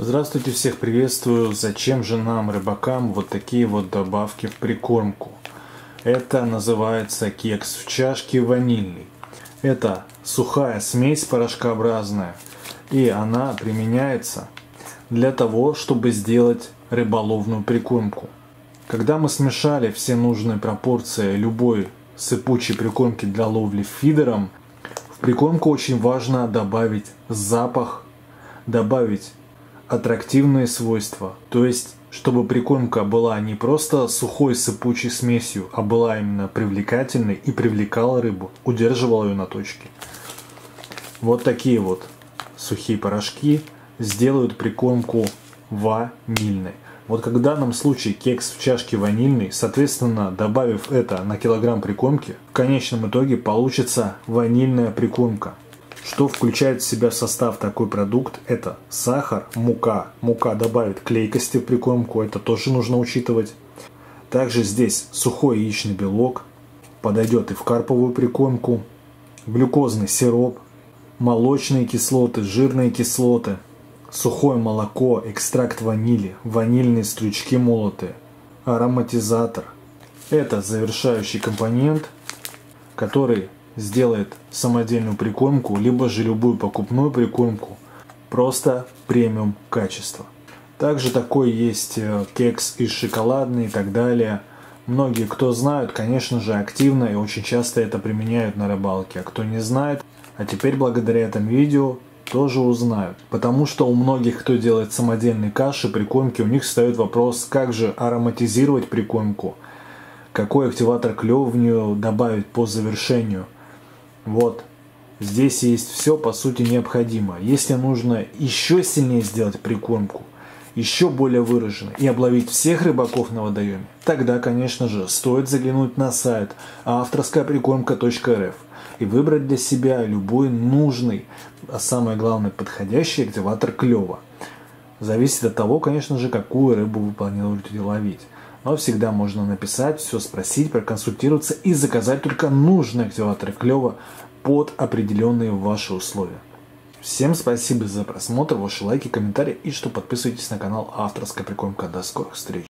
Здравствуйте, всех приветствую. Зачем же нам, рыбакам, вот такие вот добавки в прикормку? Это называется кекс в чашке ванильный. Это сухая смесь порошкообразная. И она применяется для того, чтобы сделать рыболовную прикормку. Когда мы смешали все нужные пропорции любой сыпучей прикормки для ловли фидером, в прикормку очень важно добавить запах, добавить аттрактивные свойства. То есть, чтобы прикормка была не просто сухой сыпучей смесью, а была именно привлекательной и привлекала рыбу, удерживала ее на точке. Вот такие вот сухие порошки сделают прикормку ванильной. Вот как в данном случае кекс в чашке ванильный, соответственно, добавив это на килограмм прикормки, в конечном итоге получится ванильная прикормка. Что включает в себя состав такой продукт? Это сахар, мука. Мука добавит клейкости в прикормку, это тоже нужно учитывать. Также здесь сухой яичный белок, подойдет и в карповую прикормку, глюкозный сироп, молочные кислоты, жирные кислоты, сухое молоко, экстракт ванили, ванильные стручки молотые, ароматизатор. Это завершающий компонент, который сделает самодельную прикормку, либо же любую покупную прикормку просто премиум качества. Также такой есть э, кекс из шоколадный и так далее. Многие, кто знают, конечно же, активно и очень часто это применяют на рыбалке. А кто не знает, а теперь благодаря этому видео тоже узнают. Потому что у многих, кто делает самодельные каши, прикормки, у них встает вопрос, как же ароматизировать прикормку, какой активатор клёва в нее добавить по завершению – вот. Здесь есть все, по сути, необходимо. Если нужно еще сильнее сделать прикормку, еще более выраженно и обловить всех рыбаков на водоеме, тогда, конечно же, стоит заглянуть на сайт авторскаяприкормка.рф и выбрать для себя любой нужный, а самое главное, подходящий активатор клева. Зависит от того, конечно же, какую рыбу вы планируете ловить. Но всегда можно написать, все спросить, проконсультироваться и заказать только нужный активатор клева под определенные ваши условия. Всем спасибо за просмотр, ваши лайки, комментарии и что подписывайтесь на канал Авторская прикормка. До скорых встреч!